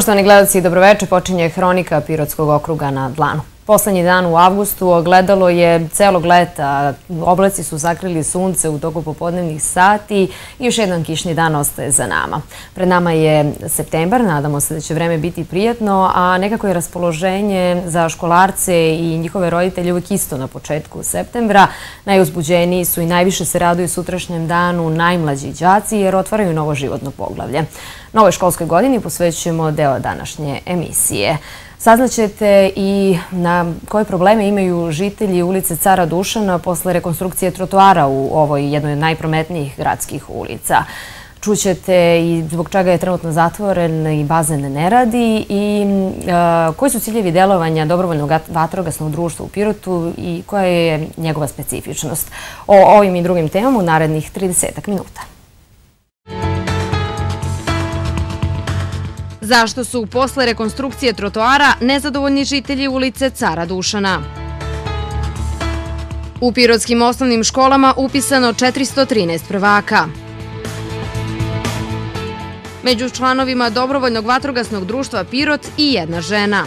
Poštovani gledalci, dobroveče, počinje Hronika Pirotskog okruga na Dlanu. Poslednji dan u avgustu ogledalo je celog leta. Oblaci su zakrili sunce u toku popodnevnih sati i još jedan kišni dan ostaje za nama. Pred nama je septembar, nadamo se da će vreme biti prijatno, a nekako je raspoloženje za školarce i njihove roditelje uvek isto na početku septembra. Najuzbuđeniji su i najviše se raduju sutrašnjem danu najmlađi đaci jer otvaraju novo životno poglavlje. Novoj školskoj godini posvećujemo deo današnje emisije. Saznaćete i na koje probleme imaju žitelji ulice Cara Dušana posle rekonstrukcije trotoara u ovoj jednoj od najprometnijih gradskih ulica. Čućete i zbog čega je trenutno zatvoren i bazen ne radi i koji su ciljevi delovanja dobrovoljnog vatrogasnog društva u Pirotu i koja je njegova specifičnost. O ovim i drugim temama u narednih 30 minuta. Zašto su posle rekonstrukcije trotoara nezadovoljni žitelji ulice Cara Dušana? U pirotskim osnovnim školama upisano 413 prvaka. Među članovima Dobrovoljnog vatrogasnog društva Pirot i jedna žena.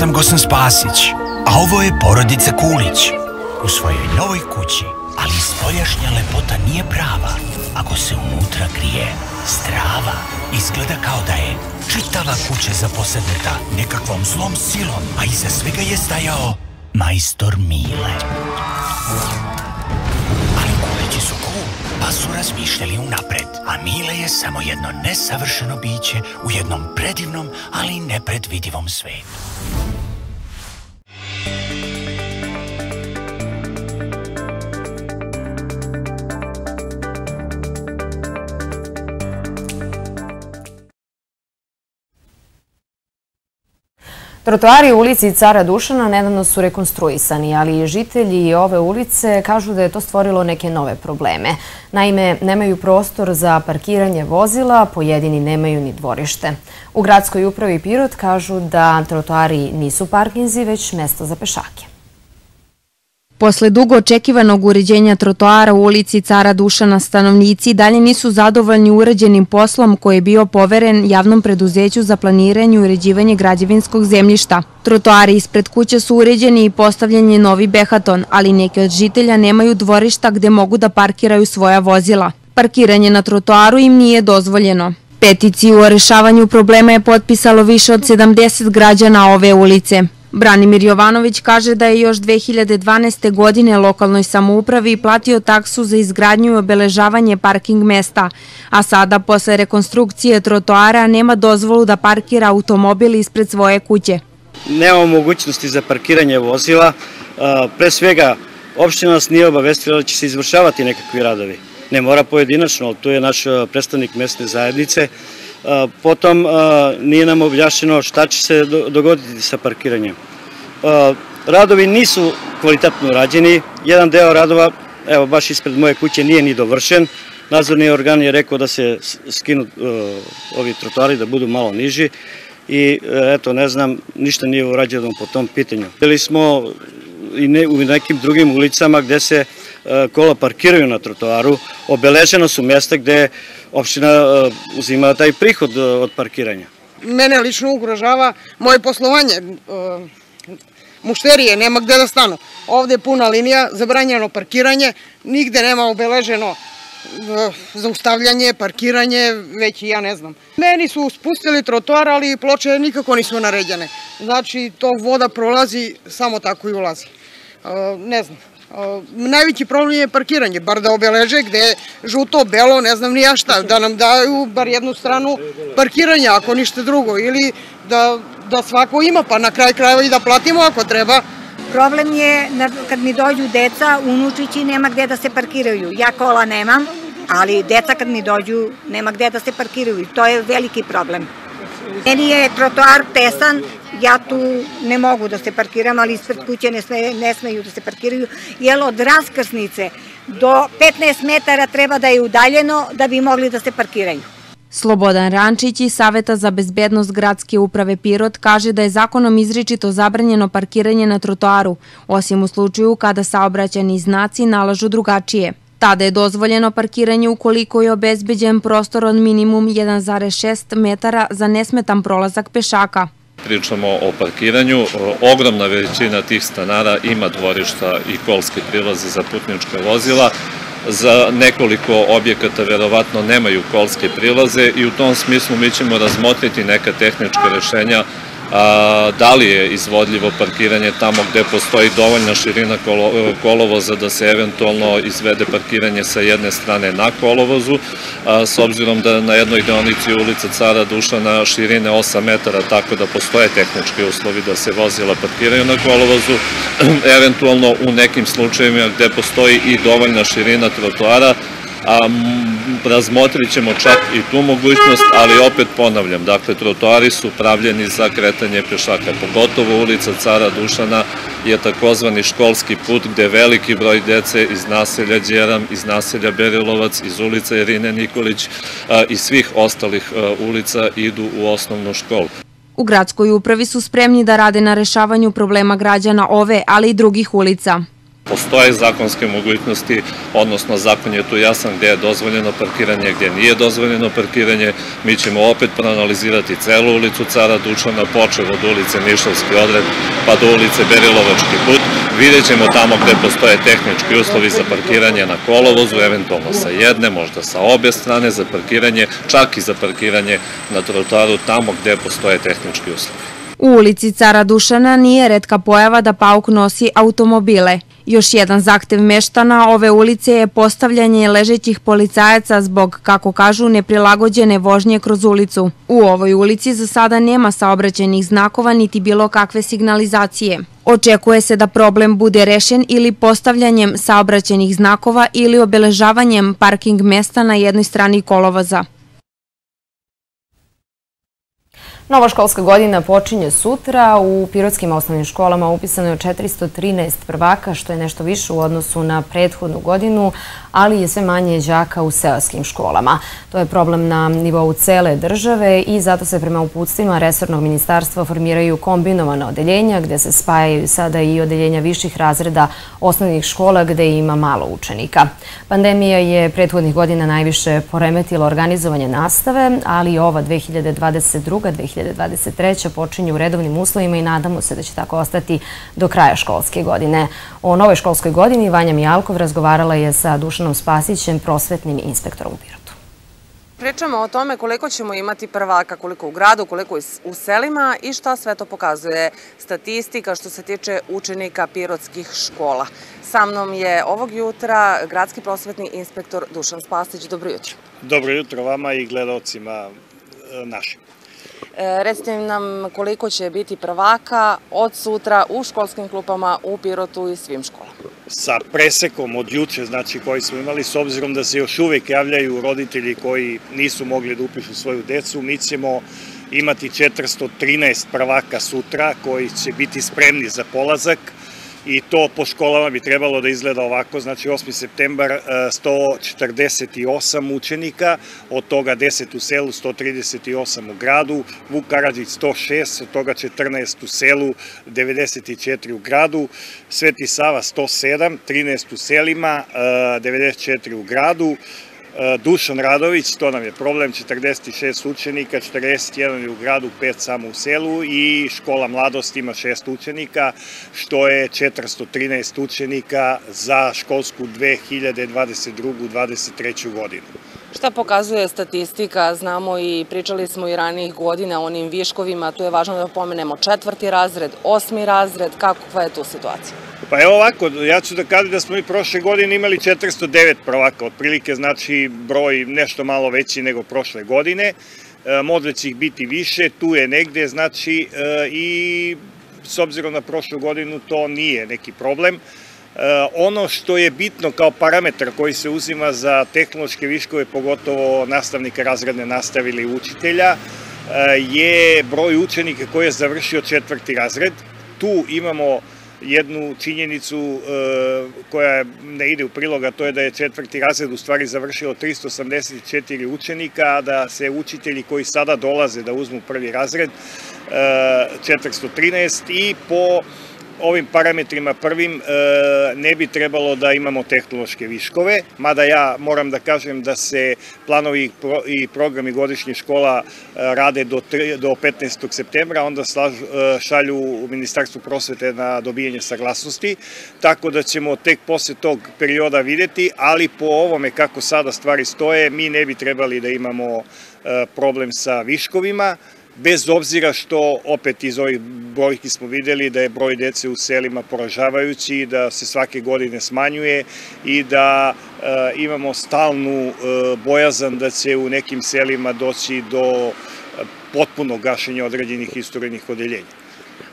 Sam Gosan Spasić, a ovo je porodica Kulić. U svojoj novoj kući, ali spoljašnja lepota nije prava ako se unutra krije strava. Izgleda kao da je čitava kuća zaposednuta nekakvom zlom silom, a iza svega je stajao majstor Mile. Su razmišljali unapred, a Mile je samo jedno nesavršeno biće u jednom predivnom, ali nepredvidivom svetu. Trotoari u ulici Cara Dušana nedavno su rekonstruisani, ali žitelji ove ulice kažu da je to stvorilo neke nove probleme. Naime, nemaju prostor za parkiranje vozila, pojedini nemaju ni dvorište. U gradskoj upravi Pirot kažu da trotoari nisu parkinzi, već mesto za pešake. Posle dugo očekivanog uređenja trotoara u ulici Cara Dušana stanovnici dalje nisu zadovoljni uređenim poslom koji je bio poveren javnom preduzeću za planiranje i uređivanje građevinskog zemljišta. Trotoari ispred kuće su uređeni i postavljen je novi behaton, ali neki od žitelja nemaju dvorišta gde mogu da parkiraju svoja vozila. Parkiranje na trotoaru im nije dozvoljeno. Peticiju o rešavanju problema je potpisalo više od 70 građana ove ulice. Branimir Jovanović kaže da je još 2012. godine lokalnoj samoupravi platio taksu za izgradnju i obeležavanje parking mesta, a sada posle rekonstrukcije trotoara nema dozvolu da parkira automobil ispred svoje kuće. Nema mogućnosti za parkiranje vozila, pre svega opština nas nije obavestila da će se izvršavati nekakvi radovi. Ne mora pojedinačno, ali tu je naš predstavnik mesne zajednice, Potom nije nam objašnjeno šta će se dogoditi sa parkiranjem. Radovi nisu kvalitetno rađeni. Jedan deo radova, evo baš ispred moje kuće, nije ni dovršen. Nadzorni organ je rekao da se skinu ovi trotoari, da budu malo niži i eto, ne znam, ništa nije urađeno po tom pitanju. Bili smo i u nekim drugim ulicama gde se kola parkiraju na trotoaru, obeleženo su mjesta gde opština e, uzima taj prihod e, od parkiranja. Mene lično ugrožava moje poslovanje. E, mušterije, nema gde da stanu. Ovde je puna linija, zabranjeno parkiranje, nigde nema obeleženo zaustavljanje, parkiranje, već i ja ne znam. Meni su spustili trotoar, ali ploče nikako nisu naređene. Znači, to voda prolazi, samo tako i ulazi. Ne znam. Najveći problem je parkiranje, bar da obeleže gde je žuto, belo, ne znam ni ja šta, da nam daju bar jednu stranu parkiranja, ako ništa drugo, ili da, da svako ima, pa na kraj krajeva i da platimo ako treba. Problem je kad mi dođu deca, unučići nema gde da se parkiraju. Ja kola nemam, ali deca kad mi dođu nema gde da se parkiraju i to je veliki problem. Meni je trotoar tesan, ja tu ne mogu da se parkiram, ali ispred kuće ne, sme, ne smeju da se parkiraju, jer od raskrsnice do 15 metara treba da je udaljeno da bi mogli da se parkiraju. Slobodan Rančić iz Saveta za bezbednost gradske uprave Pirot kaže da je zakonom izričito zabranjeno parkiranje na trotoaru, osim u slučaju kada saobraćani znaci nalažu drugačije. Tada je dozvoljeno parkiranje ukoliko je obezbeđen prostor od minimum 1,6 metara za nesmetan prolazak pešaka. Pričamo o parkiranju. Ogromna veličina tih stanara ima dvorišta i kolske prilaze za putničke vozila. Za nekoliko objekata verovatno nemaju kolske prilaze i u tom smislu mi ćemo razmotriti neka tehnička rešenja da li je izvodljivo parkiranje tamo gde postoji dovoljna širina kolovoza da se eventualno izvede parkiranje sa jedne strane na kolovozu, s obzirom da na jednoj deonici ulica Cara Dušana širine 8 metara, tako da postoje tehnički uslovi da se vozila parkiraju na kolovozu, eventualno u nekim slučajevima gde postoji i dovoljna širina trotoara, razmotrit ćemo čak i tu mogućnost, ali opet ponavljam, dakle, trotoari su pravljeni za kretanje pešaka, pogotovo ulica Cara Dušana je takozvani školski put gde veliki broj dece iz naselja Đeram, iz naselja Berilovac, iz ulica Irine Nikolić i svih ostalih ulica idu u osnovnu školu. U gradskoj upravi su spremni da rade na rešavanju problema građana ove, ali i drugih ulica. Postoje zakonske mogućnosti, odnosno zakon je tu jasan gde je dozvoljeno parkiranje, gde nije dozvoljeno parkiranje. Mi ćemo opet proanalizirati celu ulicu Cara Dučana, počeo od ulice Nišavski odred pa do ulice Berilovački put. Vidjet ćemo tamo gde postoje tehnički uslovi za parkiranje na kolovozu, eventualno sa jedne, možda sa obe strane za parkiranje, čak i za parkiranje na trotoaru tamo gde postoje tehnički uslovi. U ulici Cara Dušana nije redka pojava da pauk nosi automobile. Još jedan zahtev meštana ove ulice je postavljanje ležećih policajaca zbog, kako kažu, neprilagođene vožnje kroz ulicu. U ovoj ulici za sada nema saobraćenih znakova niti bilo kakve signalizacije. Očekuje se da problem bude rešen ili postavljanjem saobraćenih znakova ili obeležavanjem parking mesta na jednoj strani kolovaza. Nova školska godina počinje sutra. U pirotskim osnovnim školama upisano je 413 prvaka, što je nešto više u odnosu na prethodnu godinu, ali je sve manje đaka u seoskim školama. To je problem na nivou cele države i zato se prema uputstvima Resornog ministarstva formiraju kombinovane odeljenja gde se spajaju sada i odeljenja viših razreda osnovnih škola gde ima malo učenika. Pandemija je prethodnih godina najviše poremetila organizovanje nastave, ali ova 2022. 2023. počinje u redovnim uslovima i nadamo se da će tako ostati do kraja školske godine. O novoj školskoj godini Vanja Mijalkov razgovarala je sa Dušanom Spasićem, prosvetnim inspektorom u Pirotu. Pričamo o tome koliko ćemo imati prvaka, koliko u gradu, koliko u selima i šta sve to pokazuje statistika što se tiče učenika pirotskih škola. Sa mnom je ovog jutra gradski prosvetni inspektor Dušan Spasić. Dobro jutro. Dobro jutro vama i gledalcima e, našim. E, recite nam koliko će biti prvaka od sutra u školskim klupama u Pirotu i svim školama. Sa presekom od juče, znači koji smo imali, s obzirom da se još uvek javljaju roditelji koji nisu mogli da upišu svoju decu, mi ćemo imati 413 prvaka sutra koji će biti spremni za polazak i to po školama bi trebalo da izgleda ovako, znači 8. septembar 148 e, učenika, od toga 10 u selu, 138 u gradu, Vuk Karadžić 106, od toga 14 u selu, 94 u gradu, Sveti Sava 107, 13 u selima, 94 e, u gradu, Dušan Radović, to nam je problem, 46 učenika, 41 je u gradu, 5 samo u selu i škola mladosti ima 6 učenika, što je 413 učenika za školsku 2022-2023. godinu. Šta pokazuje statistika? Znamo i pričali smo i ranijih godina o onim viškovima, tu je važno da pomenemo četvrti razred, osmi razred, kakva je tu situacija? Pa evo ovako, ja ću da kažem da smo i prošle godine imali 409 prvaka, otprilike znači broj nešto malo veći nego prošle godine, e, možda će ih biti više, tu je negde, znači e, i s obzirom na prošlu godinu to nije neki problem. E, ono što je bitno kao parametar koji se uzima za tehnološke viškove, pogotovo nastavnika razredne nastave ili učitelja, je broj učenika koji je završio četvrti razred. Tu imamo jednu činjenicu e, koja ne ide u priloga, to je da je četvrti razred u stvari završilo 384 učenika, a da se učitelji koji sada dolaze da uzmu prvi razred 413 i po ovim parametrima prvim e, ne bi trebalo da imamo tehnološke viškove, mada ja moram da kažem da se planovi i programi godišnjih škola e, rade do, do 15. septembra, onda e, šalju u Ministarstvu prosvete na dobijanje saglasnosti, tako da ćemo tek posle tog perioda videti, ali po ovome kako sada stvari stoje, mi ne bi trebali da imamo problem sa viškovima, bez obzira što opet iz ovih brojki smo videli da je broj dece u selima poražavajući, da se svake godine smanjuje i da e, imamo stalnu e, bojazan da će u nekim selima doći do potpunog gašenja određenih istorijnih odeljenja.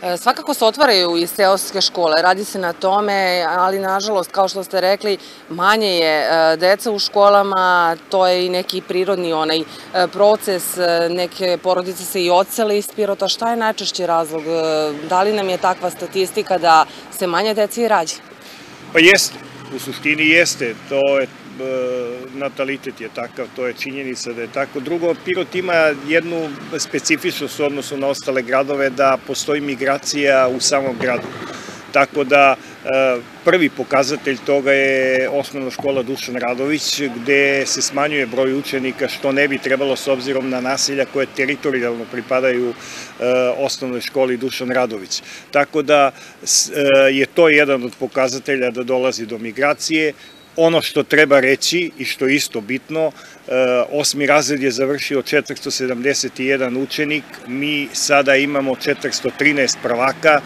E, svakako se otvaraju i seoske škole, radi se na tome, ali nažalost, kao što ste rekli, manje je e, deca u školama, to je i neki prirodni onaj e, proces, neke porodice se i ocele iz Pirota. Šta je najčešći razlog? Da li nam je takva statistika da se manje deci rađe? Pa jeste, u suštini jeste, to je natalitet je takav, to je činjenica da je tako. Drugo, Pirot ima jednu specifičnost u odnosu na ostale gradove da postoji migracija u samom gradu. Tako da e, prvi pokazatelj toga je osnovna škola Dušan Radović gde se smanjuje broj učenika što ne bi trebalo s obzirom na nasilja koje teritorijalno pripadaju e, osnovnoj školi Dušan Radović. Tako da e, je to jedan od pokazatelja da dolazi do migracije. Ono što treba reći i što je isto bitno, e, osmi razred je završio 471 učenik, mi sada imamo 413 prvaka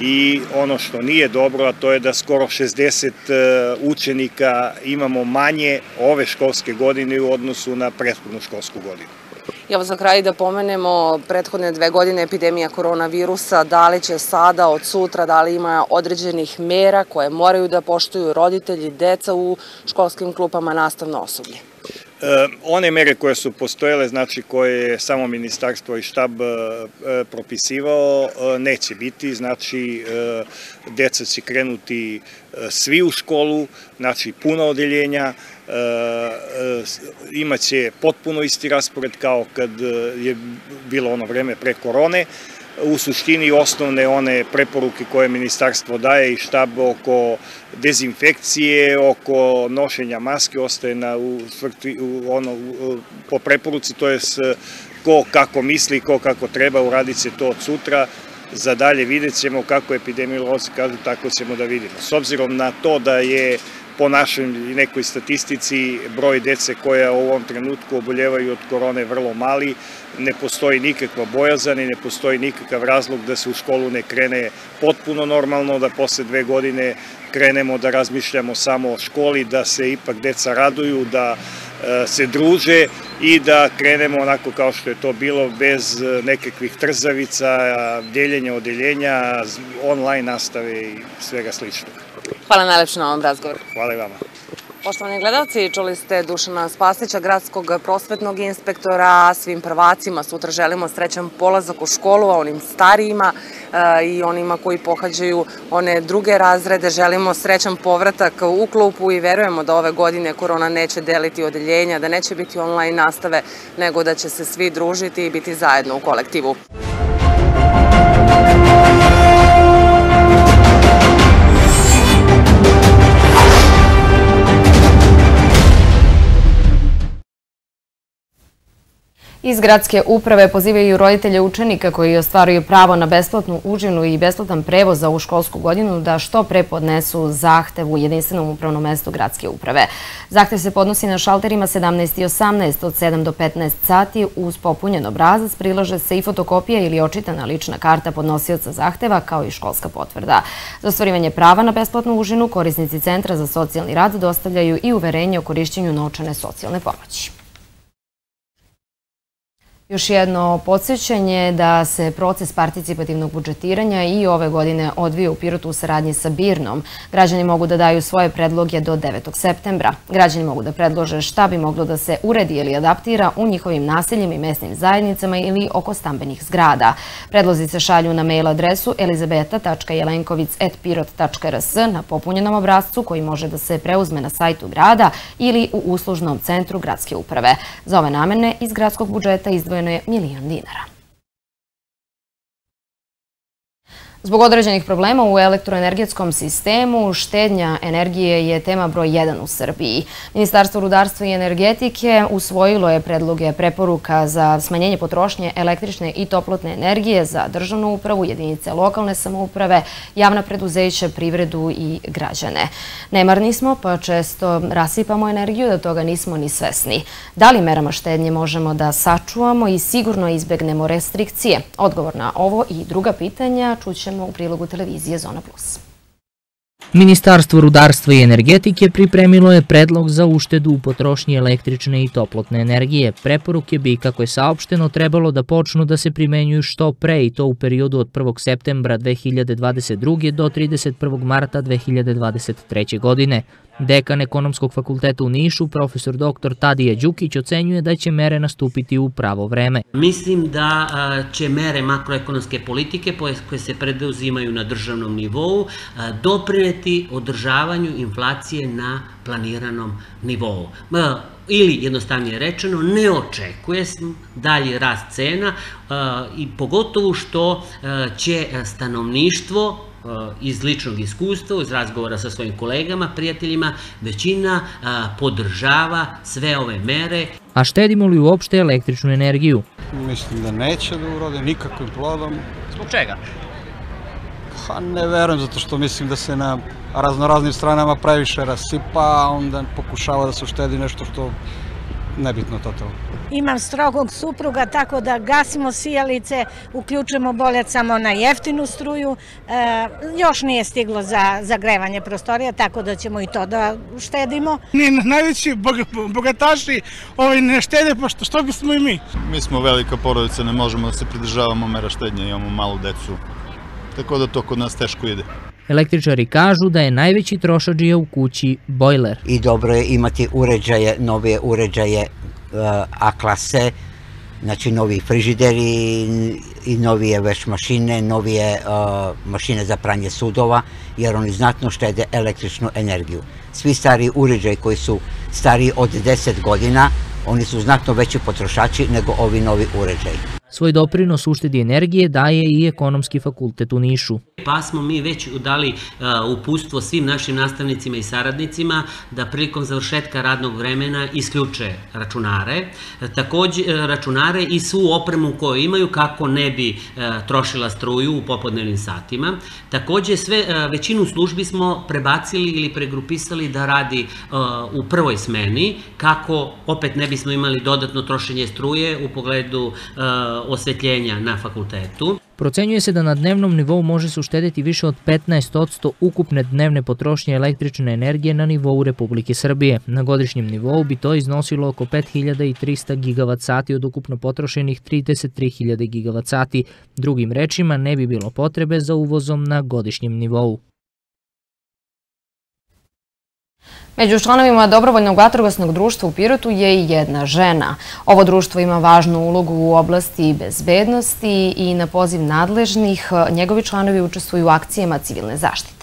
i ono što nije dobro, a to je da skoro 60 e, učenika imamo manje ove školske godine u odnosu na prethodnu školsku godinu. Evo za kraj da pomenemo prethodne dve godine epidemija koronavirusa, da li će sada od sutra, da li ima određenih mera koje moraju da poštuju roditelji, deca u školskim klupama, nastavno osoblje? E, one mere koje su postojele, znači koje je samo ministarstvo i štab e, propisivao, e, neće biti, znači deca će krenuti svi u školu, znači puno odeljenja, imaće potpuno isti raspored kao kad je bilo ono vreme pre korone, u suštini osnovne one preporuke koje ministarstvo daje i štab oko dezinfekcije, oko nošenja maske ostaje na, u, u, ono, u, po preporuci, to je ko kako misli, ko kako treba, uradit se to od sutra, za dalje vidjet ćemo kako epidemiolozi kažu, tako ćemo da vidimo. S obzirom na to da je po našoj nekoj statistici broj dece koja u ovom trenutku oboljevaju od korone vrlo mali, ne postoji nikakva bojazan i ne postoji nikakav razlog da se u školu ne krene potpuno normalno, da posle dve godine krenemo da razmišljamo samo o školi, da se ipak deca raduju, da e, se druže i da krenemo onako kao što je to bilo bez e, nekakvih trzavica, deljenja odeljenja, online nastave i svega sličnog. Hvala najlepše na ovom razgovoru. Hvala i vama. Poštovani gledalci, čuli ste Dušana Spasića, gradskog prosvetnog inspektora, svim prvacima. Sutra želimo srećan polazak u školu, a onim starijima e, i onima koji pohađaju one druge razrede. Želimo srećan povratak u klupu i verujemo da ove godine korona neće deliti odeljenja, da neće biti online nastave, nego da će se svi družiti i biti zajedno u kolektivu. Iz gradske uprave pozivaju roditelje učenika koji ostvaruju pravo na besplatnu užinu i besplatan prevoz za ovu školsku godinu da što pre podnesu zahtev u jedinstvenom upravnom mestu gradske uprave. Zahtev se podnosi na šalterima 17 i 18 od 7 do 15 sati uz popunjen obrazac, prilože se i fotokopija ili očitana lična karta podnosioca zahteva kao i školska potvrda. Za ostvarivanje prava na besplatnu užinu korisnici Centra za socijalni rad dostavljaju i uverenje o korišćenju novčane socijalne pomoći. Još jedno podsjećanje da se proces participativnog budžetiranja i ove godine odvije u Pirotu u saradnji sa Birnom. Građani mogu da daju svoje predloge do 9. septembra. Građani mogu da predlože šta bi moglo da se uredi ili adaptira u njihovim naseljima i mesnim zajednicama ili oko stambenih zgrada. Predlozi se šalju na mail adresu elizabeta.jelenkovic.pirot.rs na popunjenom obrazcu koji može da se preuzme na sajtu grada ili u uslužnom centru gradske uprave. Za ove namene iz gradskog budžeta izdvojeno izdvojeno je milion dinara. Zbog određenih problema u elektroenergetskom sistemu, štednja energije je tema broj 1 u Srbiji. Ministarstvo rudarstva i energetike usvojilo je predloge preporuka za smanjenje potrošnje električne i toplotne energije za državnu upravu, jedinice lokalne samouprave, javna preduzeća, privredu i građane. Nemarni smo, pa često rasipamo energiju, da toga nismo ni svesni. Da li merama štednje možemo da sačuvamo i sigurno izbegnemo restrikcije? Odgovor na ovo i druga pitanja čućemo u prilogu televizije Zona Plus. Ministarstvo rudarstva i energetike pripremilo je predlog za uštedu u potrošnji električne i toplotne energije. Preporuke bi, kako je saopšteno, trebalo da počnu da se primenjuju što pre i to u periodu od 1. septembra 2022. do 31. marta 2023. godine. Dekan Ekonomskog fakulteta u Nišu, profesor dr. Tadija Đukić, ocenjuje da će mere nastupiti u pravo vreme. Mislim da će mere makroekonomske politike koje se preduzimaju na državnom nivou doprineti održavanju inflacije na planiranom nivou. Ili, jednostavnije rečeno, ne očekuje dalji rast cena i pogotovo što će stanovništvo iz ličnog iskustva, iz razgovora sa svojim kolegama, prijateljima, većina podržava sve ove mere. A štedimo li uopšte električnu energiju? Mislim da neće da urode nikakvim plodom. Zbog čega? Pa ne verujem, zato što mislim da se na raznoraznim stranama previše rasipa, onda pokušava da se uštedi nešto što nebitno totalno. Imam strogog supruga, tako da gasimo sijalice, uključujemo boljac samo na jeftinu struju. E, još nije stiglo za zagrevanje prostorija, tako da ćemo i to da štedimo. Ni najveći bogataši ovaj, ne štede, pa što, što bismo i mi? Mi smo velika porodica, ne možemo da se pridržavamo mera štednja, imamo malu decu, tako da to kod nas teško ide. Električari kažu da je najveći trošađija u kući bojler. I dobro je imati uređaje, nove uređaje A klase, znači novi frižideri i novije veš mašine, novije mašine za pranje sudova, jer oni znatno štede električnu energiju. Svi stari uređaji koji su stariji od 10 godina, oni su znatno veći potrošači nego ovi novi uređaji. Svoj doprinos uštedi energije daje i ekonomski fakultet u Nišu. Pa smo mi već dali upustvo svim našim nastavnicima i saradnicima da prilikom završetka radnog vremena isključe računare, takođe računare i svu opremu koju imaju kako ne bi trošila struju u popodnevnim satima. Takođe sve, većinu službi smo prebacili ili pregrupisali da radi u prvoj smeni kako opet ne bismo imali dodatno trošenje struje u pogledu osvetljenja na fakultetu. Procenjuje se da na dnevnom nivou može se uštediti više od 15% ukupne dnevne potrošnje električne energije na nivou Republike Srbije. Na godišnjem nivou bi to iznosilo oko 5300 gigavat sati od ukupno potrošenih 33.000 gigavat sati. Drugim rečima ne bi bilo potrebe za uvozom na godišnjem nivou. Među članovima Dobrovoljnog vatrogasnog društva u Pirotu je i jedna žena. Ovo društvo ima važnu ulogu u oblasti bezbednosti i na poziv nadležnih njegovi članovi učestvuju u akcijama civilne zaštite.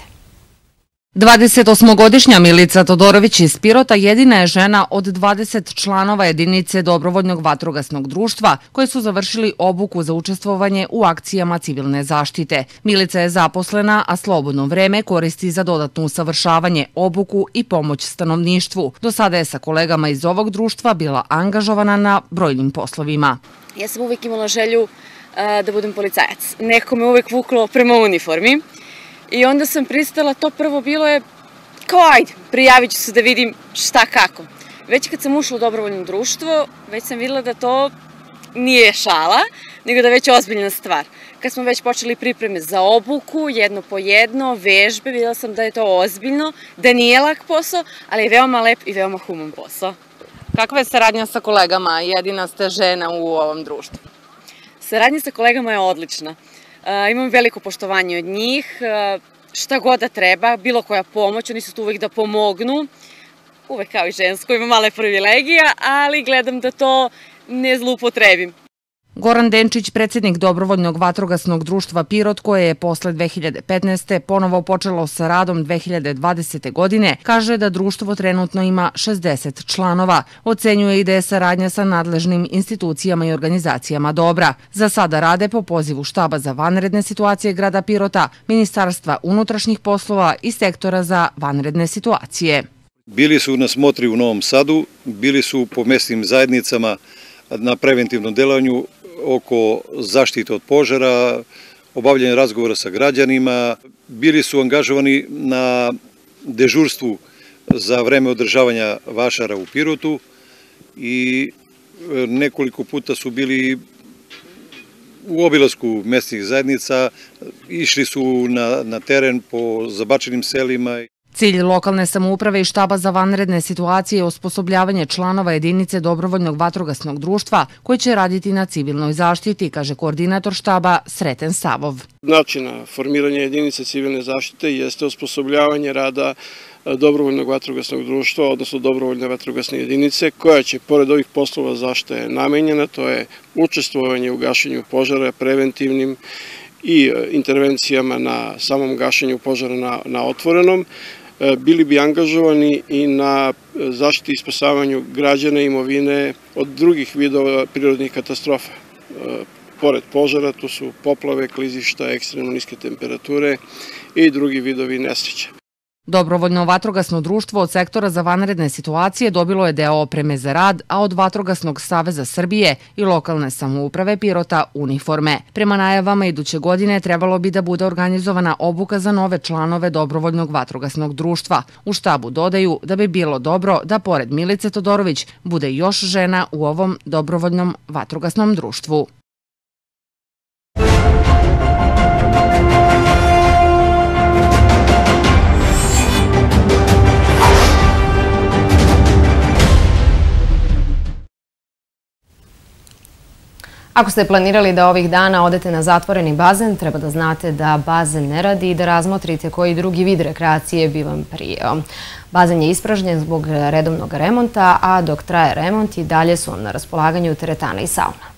28-godišnja Milica Todorović iz Pirota jedina je žena od 20 članova jedinice Dobrovoljnog vatrogasnog društva koje su završili obuku za učestvovanje u akcijama civilne zaštite. Milica je zaposlena, a slobodno vreme koristi za dodatno usavršavanje, obuku i pomoć stanovništvu. Do sada je sa kolegama iz ovog društva bila angažovana na brojnim poslovima. Ja sam uvek imala želju da budem policajac. Neko me uvek vuklo prema uniformi. I onda sam pristala, to prvo bilo je kao ajde, prijavit ću se da vidim šta kako. Već kad sam ušla u dobrovoljno društvo, već sam videla da to nije šala, nego da je već ozbiljna stvar. Kad smo već počeli pripreme za obuku, jedno po jedno, vežbe, videla sam da je to ozbiljno, da nije lak posao, ali je veoma lep i veoma human posao. Kakva je saradnja sa kolegama? Jedina ste žena u ovom društvu. Saradnja sa kolegama je odlična. E, imam veliko poštovanje od njih, e, šta god da treba, bilo koja pomoć, oni su tu uvek da pomognu. Uvek kao i žensko, imam male privilegija, ali gledam da to ne zlupotrebim. Goran Denčić, predsednik Dobrovoljnog vatrogasnog društva Pirot, koje je posle 2015. ponovo počelo sa radom 2020. godine, kaže da društvo trenutno ima 60 članova. Ocenjuje i da je saradnja sa nadležnim institucijama i organizacijama dobra. Za sada rade po pozivu štaba za vanredne situacije grada Pirota, Ministarstva unutrašnjih poslova i sektora za vanredne situacije. Bili su na smotri u Novom Sadu, bili su po mesnim zajednicama na preventivnom delovanju oko zaštite od požara, obavljanje razgovora sa građanima. Bili su angažovani na dežurstvu za vreme održavanja vašara u Pirotu i e, nekoliko puta su bili u obilasku mesnih zajednica, išli su na, na teren po zabačenim selima. Cilj lokalne samouprave i štaba za vanredne situacije je osposobljavanje članova jedinice Dobrovoljnog vatrogasnog društva koji će raditi na civilnoj zaštiti, kaže koordinator štaba Sreten Savov. Načina formiranja jedinice civilne zaštite jeste osposobljavanje rada e, dobrovoljnog vatrogasnog društva, odnosno dobrovoljne vatrogasne jedinice, koja će, pored ovih poslova zašte namenjena, to je učestvovanje u gašenju požara preventivnim i e, intervencijama na samom gašenju požara na, na otvorenom, bili bi angažovani i na e, zaštiti i spasavanju građana i imovine od drugih vidova prirodnih katastrofa. E, pored požara, tu su poplave, klizišta, ekstremno niske temperature i drugi vidovi nesreća. Dobrovoljno vatrogasno društvo od sektora za vanredne situacije dobilo je deo opreme za rad, a od Vatrogasnog saveza Srbije i lokalne samouprave Pirota uniforme. Prema najavama iduće godine trebalo bi da bude organizovana obuka za nove članove Dobrovoljnog vatrogasnog društva. U štabu dodaju da bi bilo dobro da pored Milice Todorović bude još žena u ovom dobrovoljnom vatrogasnom društvu. Ako ste planirali da ovih dana odete na zatvoreni bazen, treba da znate da bazen ne radi i da razmotrite koji drugi vid rekreacije bi vam prijeo. Bazen je ispražnjen zbog redovnog remonta, a dok traje remont i dalje su vam na raspolaganju teretana i sauna.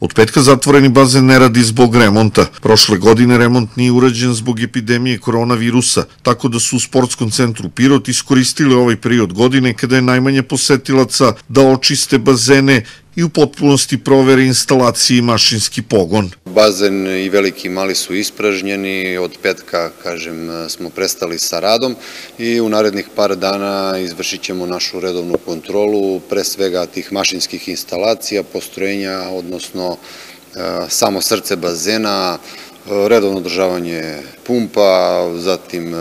Od petka zatvoreni bazen ne radi zbog remonta. Prošle godine remont nije urađen zbog epidemije koronavirusa, tako da su u sportskom centru Pirot iskoristili ovaj period godine kada je najmanje posetilaca da očiste bazene i u potpunosti provere instalacije i mašinski pogon. Bazen i veliki i mali su ispražnjeni, od petka, kažem, smo prestali sa radom i u narednih par dana izvršit ćemo našu redovnu kontrolu, pre svega tih mašinskih instalacija, postrojenja, odnosno e, samo srce bazena, e, redovno održavanje pumpa, zatim e,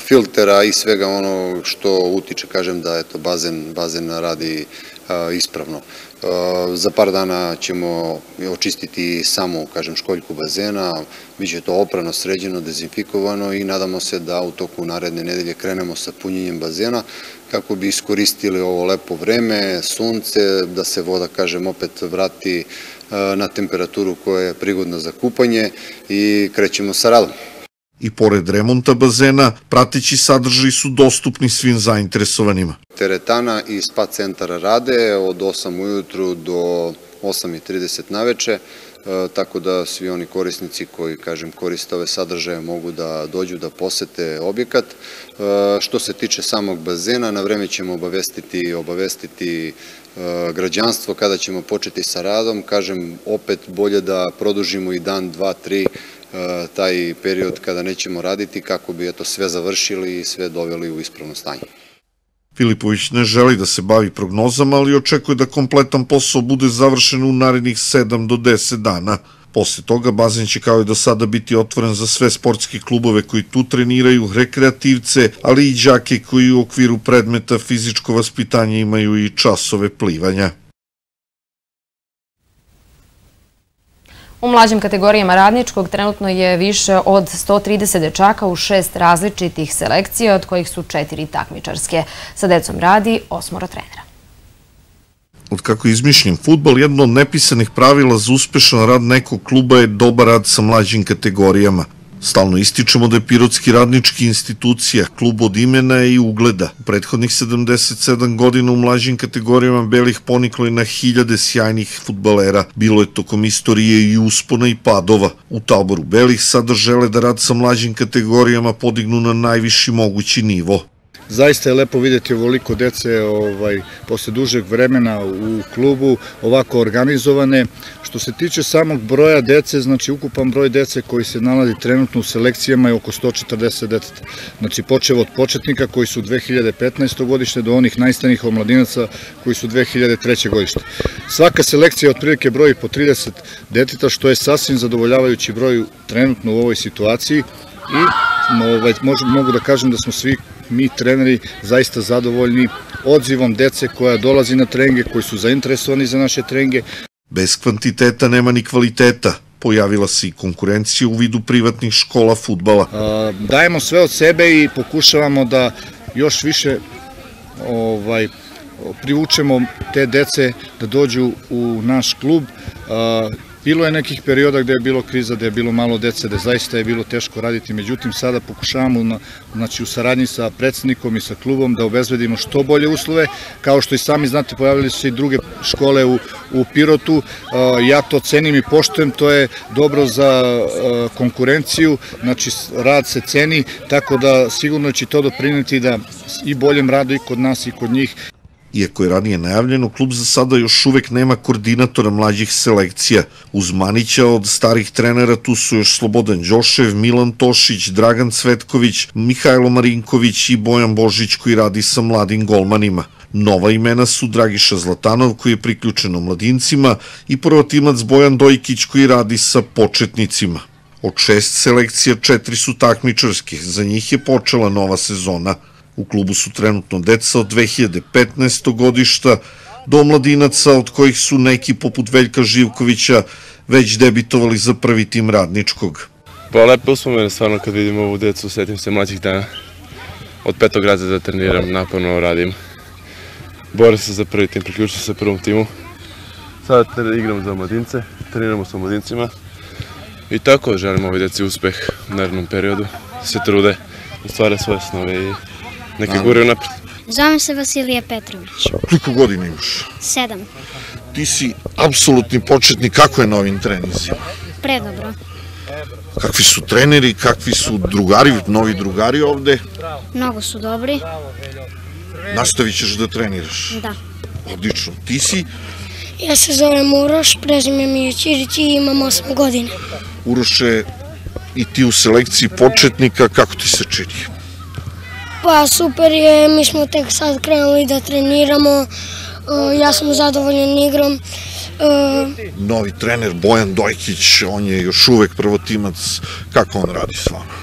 filtera i svega ono što utiče, kažem da eto, bazen, bazen radi ispravno. Za par dana ćemo očistiti samo, kažem, školjku bazena, bit će to oprano, sređeno, dezinfikovano i nadamo se da u toku naredne nedelje krenemo sa punjenjem bazena kako bi iskoristili ovo lepo vreme, sunce, da se voda, kažem, opet vrati na temperaturu koja je prigodna za kupanje i krećemo sa radom i pored remonta bazena, prateći sadržaj su dostupni svim zainteresovanima. Teretana i spa centar rade od 8 ujutru do 8.30 na veče, e, tako da svi oni korisnici koji, kažem, koriste ove sadržaje mogu da dođu da posete objekat. E, što se tiče samog bazena, na vreme ćemo obavestiti, obavestiti e, građanstvo kada ćemo početi sa radom. Kažem, opet bolje da produžimo i dan, dva, tri, taj period kada nećemo raditi kako bi eto sve završili i sve doveli u ispravno stanje. Filipović ne želi da se bavi prognozama, ali očekuje da kompletan posao bude završen u narednih 7 do 10 dana. Posle toga bazen će kao i do sada biti otvoren za sve sportske klubove koji tu treniraju, rekreativce, ali i đake koji u okviru predmeta fizičko vaspitanje imaju i časove plivanja. U mlađim kategorijama radničkog trenutno je više od 130 dečaka u šest različitih selekcija, od kojih su četiri takmičarske. Sa decom radi osmoro trenera. Od kako je izmišljen futbol, jedno od nepisanih pravila za uspešan rad nekog kluba je dobar rad sa mlađim kategorijama. Stalno ističemo da je Pirotski radnički institucija, klub od imena i ugleda. U prethodnih 77 godina u mlađim kategorijama belih poniklo je na hiljade sjajnih futbalera. Bilo je tokom istorije i uspona i padova. U taboru belih sada žele da rad sa mlađim kategorijama podignu na najviši mogući nivo. Zaista je lepo videti ovoliko dece ovaj, posle dužeg vremena u klubu, ovako organizovane. Što se tiče samog broja dece, znači ukupan broj dece koji se nalazi trenutno u selekcijama je oko 140 deteta. Znači počevo od početnika koji su 2015. godište do onih najstanijih omladinaca koji su 2003. godište. Svaka selekcija otprilike broji po 30 deteta, što je sasvim zadovoljavajući broj trenutno u ovoj situaciji i ovaj, mogu da kažem da smo svi mi treneri zaista zadovoljni odzivom dece koja dolazi na treninge, koji su zainteresovani za naše treninge. Bez kvantiteta nema ni kvaliteta pojavila se i konkurencija u vidu privatnih škola futbala. Dajemo sve od sebe i pokušavamo da još više ovaj, privučemo te dece da dođu u naš klub. Bilo je nekih perioda gde je bilo kriza, gde je bilo malo dece, gde zaista je bilo teško raditi, međutim sada pokušavamo na, znači, u saradnji sa predsednikom i sa klubom da obezbedimo što bolje uslove, kao što i sami znate pojavili su se i druge škole u, u Pirotu, ja to cenim i poštujem, to je dobro za konkurenciju, znači rad se ceni, tako da sigurno će to doprineti da i boljem radu i kod nas i kod njih. Iako je ranije najavljeno, klub za sada još uvek nema koordinatora mlađih selekcija. Uz Manića od starih trenera tu su još Slobodan Đošev, Milan Tošić, Dragan Cvetković, Mihajlo Marinković i Bojan Božić koji radi sa mladim golmanima. Nova imena su Dragiša Zlatanov koji je priključen mladincima i prvotimac Bojan Dojkić koji radi sa početnicima. Od šest selekcija četiri su takmičarske, za njih je počela nova sezona – U klubu su trenutno deca od 2015. godišta do mladinaca od kojih su neki poput Veljka Živkovića već debitovali za prvi tim radničkog. Pa lepe uspomene stvarno kad vidim ovu decu, setim se mlađih dana. Od petog razreda treniram, naporno radim. Bore se za prvi tim, priključujem se prvom timu. Sada igram za mladince, treniramo sa mladincima. I tako želim ovoj deci uspeh u narednom periodu. Se trude, stvara svoje snove i Neke gure napred. Zovem se Vasilija Petrović. Koliko godina imaš? Sedam. Ti si apsolutni početnik, kako je na ovim trenizima? Predobro. Kakvi su treneri, kakvi su drugari, novi drugari ovde? Mnogo su dobri. Nastavit ćeš da treniraš? Da. Odlično. Ti si? Ja se zovem Uroš, prezime mi je Ćirić i imam 8 godine. Uroše, i ti u selekciji početnika, kako ti se čini? Pa super je, mi smo tek sad krenuli da treniramo, ja sam zadovoljan igrom. Novi trener Bojan Dojkić, on je još uvek prvotimac, kako on radi s vama?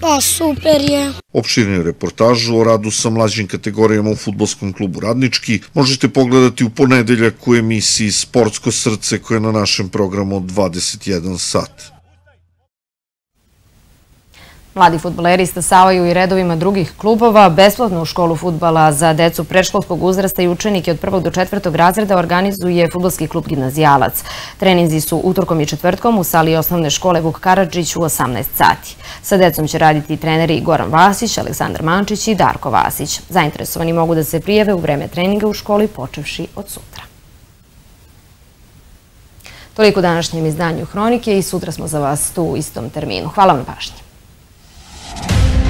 Pa super je. Opširniju reportažu o radu sa mlađim kategorijama u futbolskom klubu Radnički možete pogledati u ponedeljak u emisiji Sportsko srce koje je na našem programu od 21 sat. Mladi futboleri stasavaju i redovima drugih klubova. Besplatnu školu futbala za decu predškolskog uzrasta i učenike od prvog do četvrtog razreda organizuje futbolski klub Gimnazijalac. Treninzi su utorkom i četvrtkom u sali osnovne škole Vuk Karadžić u 18 sati. Sa decom će raditi treneri Goran Vasić, Aleksandar Mančić i Darko Vasić. Zainteresovani mogu da se prijeve u vreme treninga u školi počevši od sutra. Toliko današnjem izdanju Hronike i sutra smo za vas tu u istom terminu. Hvala vam pažnje. Thank you.